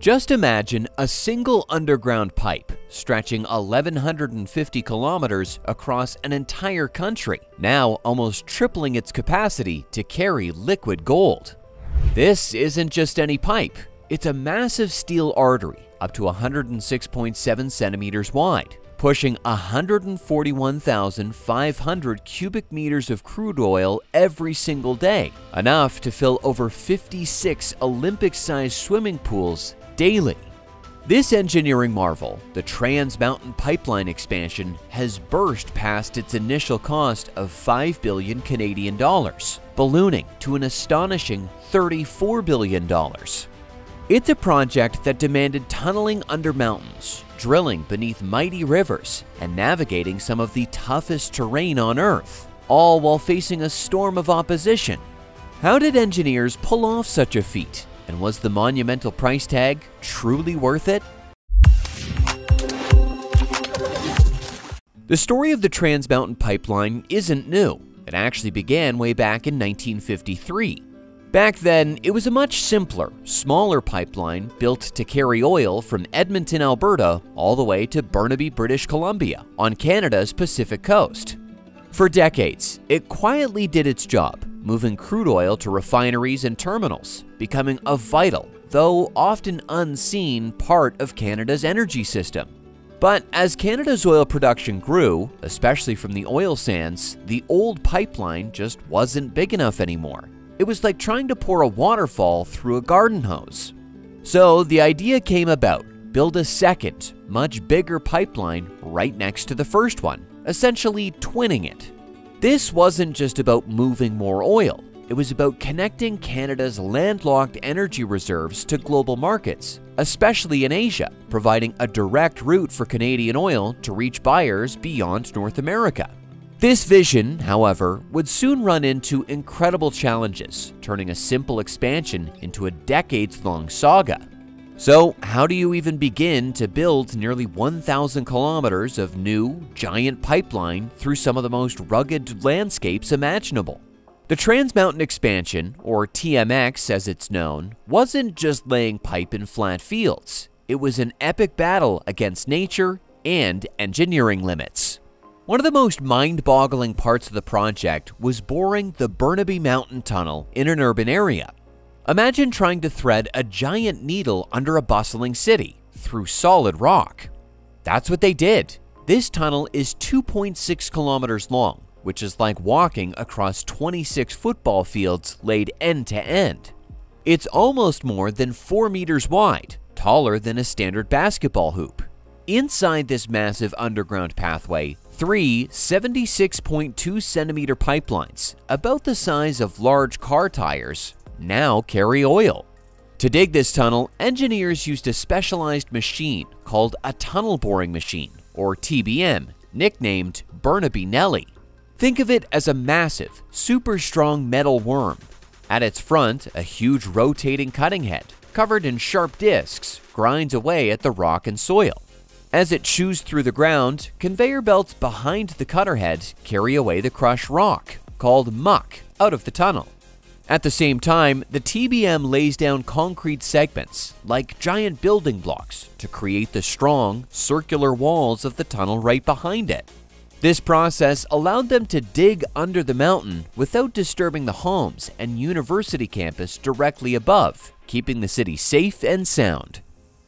Just imagine a single underground pipe stretching 1,150 kilometers across an entire country, now almost tripling its capacity to carry liquid gold. This isn't just any pipe, it's a massive steel artery up to 106.7 centimeters wide, pushing 141,500 cubic meters of crude oil every single day, enough to fill over 56 Olympic-sized swimming pools daily. This engineering marvel, the Trans Mountain Pipeline expansion, has burst past its initial cost of 5 billion Canadian dollars, ballooning to an astonishing 34 billion dollars. It's a project that demanded tunneling under mountains, drilling beneath mighty rivers, and navigating some of the toughest terrain on Earth, all while facing a storm of opposition. How did engineers pull off such a feat? And was the monumental price tag truly worth it? The story of the Trans Mountain Pipeline isn't new. It actually began way back in 1953. Back then, it was a much simpler, smaller pipeline built to carry oil from Edmonton, Alberta, all the way to Burnaby, British Columbia, on Canada's Pacific coast. For decades, it quietly did its job, moving crude oil to refineries and terminals, becoming a vital, though often unseen, part of Canada's energy system. But as Canada's oil production grew, especially from the oil sands, the old pipeline just wasn't big enough anymore. It was like trying to pour a waterfall through a garden hose. So the idea came about build a second, much bigger pipeline right next to the first one, essentially twinning it. This wasn't just about moving more oil, it was about connecting Canada's landlocked energy reserves to global markets, especially in Asia, providing a direct route for Canadian oil to reach buyers beyond North America. This vision, however, would soon run into incredible challenges, turning a simple expansion into a decades long saga. So, how do you even begin to build nearly 1,000 kilometers of new, giant pipeline through some of the most rugged landscapes imaginable? The Trans Mountain Expansion, or TMX as it's known, wasn't just laying pipe in flat fields. It was an epic battle against nature and engineering limits. One of the most mind-boggling parts of the project was boring the Burnaby Mountain Tunnel in an urban area. Imagine trying to thread a giant needle under a bustling city through solid rock. That's what they did. This tunnel is 2.6 kilometers long, which is like walking across 26 football fields laid end to end. It's almost more than 4 meters wide, taller than a standard basketball hoop. Inside this massive underground pathway, three 76.2 centimeter pipelines, about the size of large car tires, now carry oil. To dig this tunnel, engineers used a specialized machine called a tunnel boring machine, or TBM, nicknamed Burnaby Nellie. Think of it as a massive, super strong metal worm. At its front, a huge rotating cutting head, covered in sharp discs, grinds away at the rock and soil. As it chews through the ground, conveyor belts behind the cutter head carry away the crushed rock, called muck, out of the tunnel. At the same time, the TBM lays down concrete segments, like giant building blocks, to create the strong, circular walls of the tunnel right behind it. This process allowed them to dig under the mountain without disturbing the homes and university campus directly above, keeping the city safe and sound.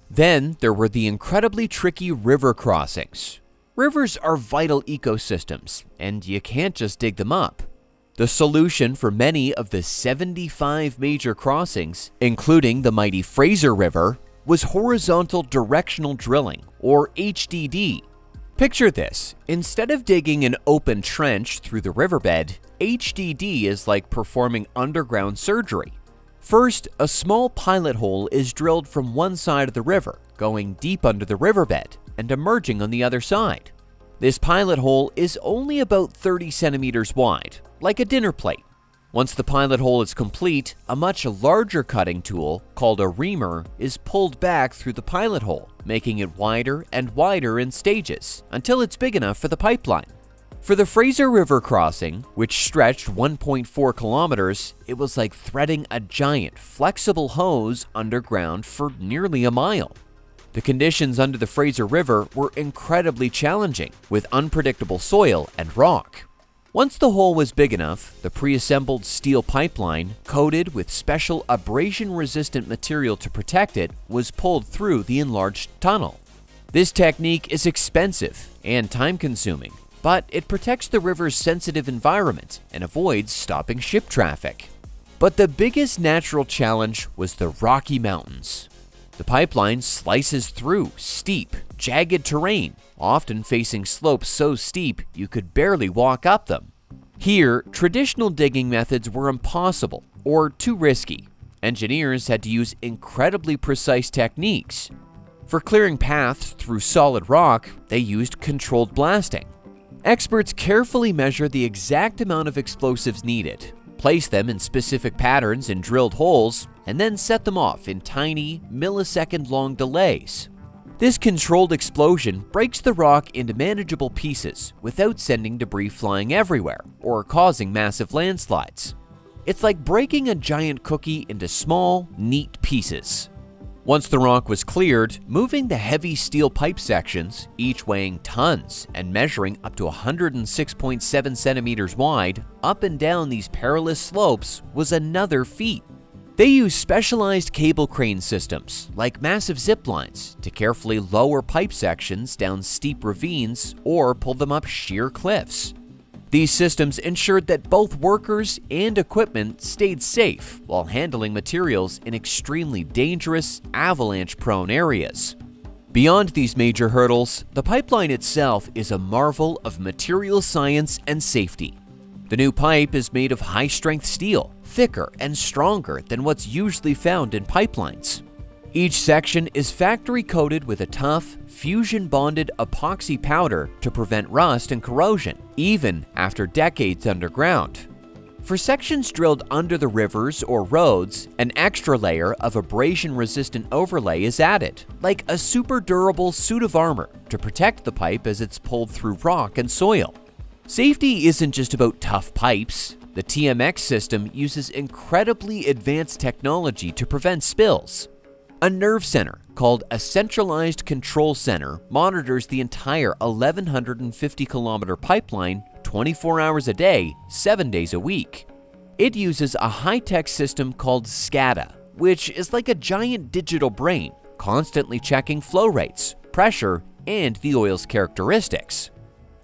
Then there were the incredibly tricky river crossings. Rivers are vital ecosystems, and you can't just dig them up. The solution for many of the 75 major crossings, including the mighty Fraser River, was horizontal directional drilling, or HDD. Picture this instead of digging an open trench through the riverbed, HDD is like performing underground surgery. First, a small pilot hole is drilled from one side of the river, going deep under the riverbed and emerging on the other side. This pilot hole is only about 30 centimeters wide, like a dinner plate. Once the pilot hole is complete, a much larger cutting tool, called a reamer, is pulled back through the pilot hole, making it wider and wider in stages until it's big enough for the pipeline. For the Fraser River crossing, which stretched 1.4 kilometers, it was like threading a giant, flexible hose underground for nearly a mile. The conditions under the Fraser River were incredibly challenging, with unpredictable soil and rock. Once the hole was big enough, the pre-assembled steel pipeline, coated with special abrasion-resistant material to protect it, was pulled through the enlarged tunnel. This technique is expensive and time-consuming, but it protects the river's sensitive environment and avoids stopping ship traffic. But the biggest natural challenge was the Rocky Mountains. The pipeline slices through steep, jagged terrain, often facing slopes so steep you could barely walk up them. Here, traditional digging methods were impossible or too risky. Engineers had to use incredibly precise techniques. For clearing paths through solid rock, they used controlled blasting. Experts carefully measure the exact amount of explosives needed, place them in specific patterns in drilled holes, and then set them off in tiny, millisecond long delays. This controlled explosion breaks the rock into manageable pieces without sending debris flying everywhere or causing massive landslides. It's like breaking a giant cookie into small, neat pieces. Once the rock was cleared, moving the heavy steel pipe sections, each weighing tons and measuring up to 106.7 centimeters wide, up and down these perilous slopes was another feat. They use specialized cable crane systems, like massive zip lines, to carefully lower pipe sections down steep ravines or pull them up sheer cliffs. These systems ensured that both workers and equipment stayed safe while handling materials in extremely dangerous, avalanche-prone areas. Beyond these major hurdles, the pipeline itself is a marvel of material science and safety. The new pipe is made of high-strength steel, thicker and stronger than what's usually found in pipelines. Each section is factory coated with a tough, fusion bonded epoxy powder to prevent rust and corrosion, even after decades underground. For sections drilled under the rivers or roads, an extra layer of abrasion resistant overlay is added, like a super durable suit of armor to protect the pipe as it's pulled through rock and soil. Safety isn't just about tough pipes. The TMX system uses incredibly advanced technology to prevent spills. A nerve center called a Centralized Control Center monitors the entire 1,150 kilometer pipeline 24 hours a day, 7 days a week. It uses a high tech system called SCADA, which is like a giant digital brain, constantly checking flow rates, pressure, and the oil's characteristics.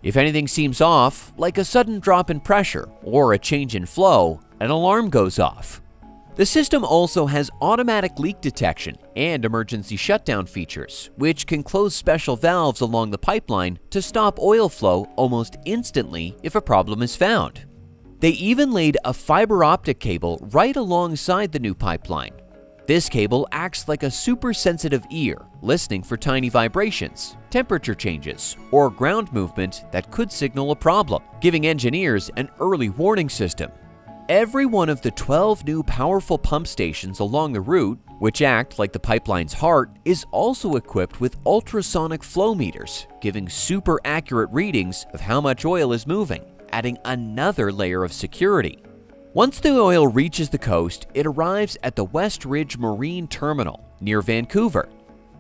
If anything seems off, like a sudden drop in pressure or a change in flow, an alarm goes off. The system also has automatic leak detection and emergency shutdown features, which can close special valves along the pipeline to stop oil flow almost instantly if a problem is found. They even laid a fiber optic cable right alongside the new pipeline. This cable acts like a super sensitive ear, listening for tiny vibrations, temperature changes, or ground movement that could signal a problem, giving engineers an early warning system Every one of the 12 new powerful pump stations along the route, which act like the pipeline's heart, is also equipped with ultrasonic flow meters, giving super accurate readings of how much oil is moving, adding another layer of security. Once the oil reaches the coast, it arrives at the Westridge Marine Terminal near Vancouver.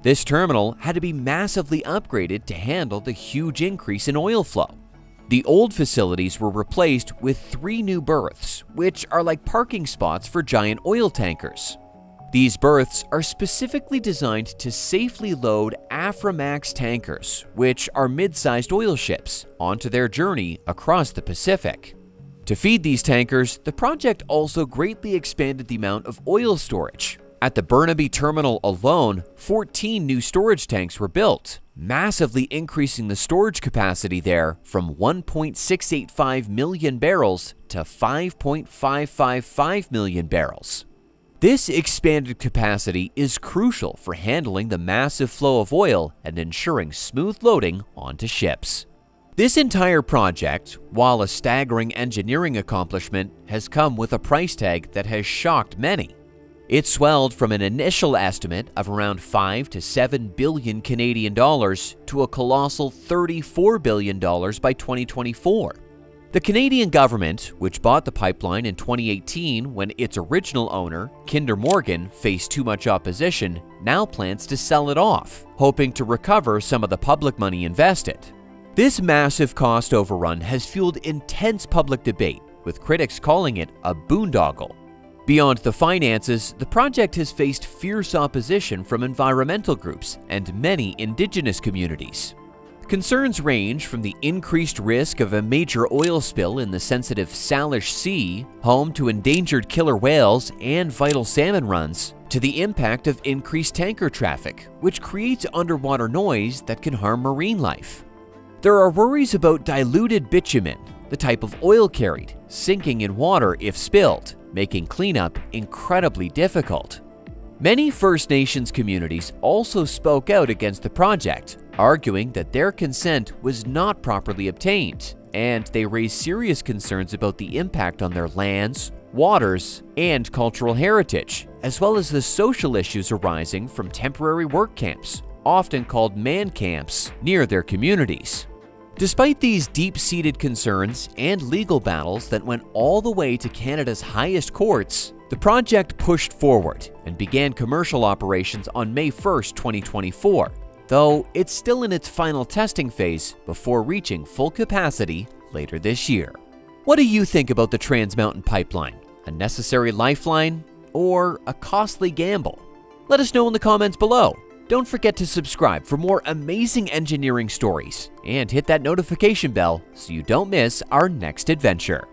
This terminal had to be massively upgraded to handle the huge increase in oil flow. The old facilities were replaced with three new berths, which are like parking spots for giant oil tankers. These berths are specifically designed to safely load Aframax tankers, which are mid-sized oil ships, onto their journey across the Pacific. To feed these tankers, the project also greatly expanded the amount of oil storage. At the Burnaby terminal alone, 14 new storage tanks were built, massively increasing the storage capacity there from 1.685 million barrels to 5.555 million barrels. This expanded capacity is crucial for handling the massive flow of oil and ensuring smooth loading onto ships. This entire project, while a staggering engineering accomplishment, has come with a price tag that has shocked many. It swelled from an initial estimate of around 5 to 7 billion Canadian dollars to a colossal 34 billion dollars by 2024. The Canadian government, which bought the pipeline in 2018 when its original owner, Kinder Morgan, faced too much opposition, now plans to sell it off, hoping to recover some of the public money invested. This massive cost overrun has fueled intense public debate, with critics calling it a boondoggle. Beyond the finances, the project has faced fierce opposition from environmental groups and many indigenous communities. Concerns range from the increased risk of a major oil spill in the sensitive Salish Sea, home to endangered killer whales and vital salmon runs, to the impact of increased tanker traffic, which creates underwater noise that can harm marine life. There are worries about diluted bitumen, the type of oil carried, sinking in water if spilled, making cleanup incredibly difficult. Many First Nations communities also spoke out against the project, arguing that their consent was not properly obtained, and they raised serious concerns about the impact on their lands, waters, and cultural heritage, as well as the social issues arising from temporary work camps, often called man camps, near their communities. Despite these deep-seated concerns and legal battles that went all the way to Canada's highest courts, the project pushed forward and began commercial operations on May 1, 2024, though it's still in its final testing phase before reaching full capacity later this year. What do you think about the Trans Mountain Pipeline? A necessary lifeline or a costly gamble? Let us know in the comments below. Don't forget to subscribe for more amazing engineering stories and hit that notification bell so you don't miss our next adventure.